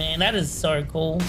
Man, that is so cool.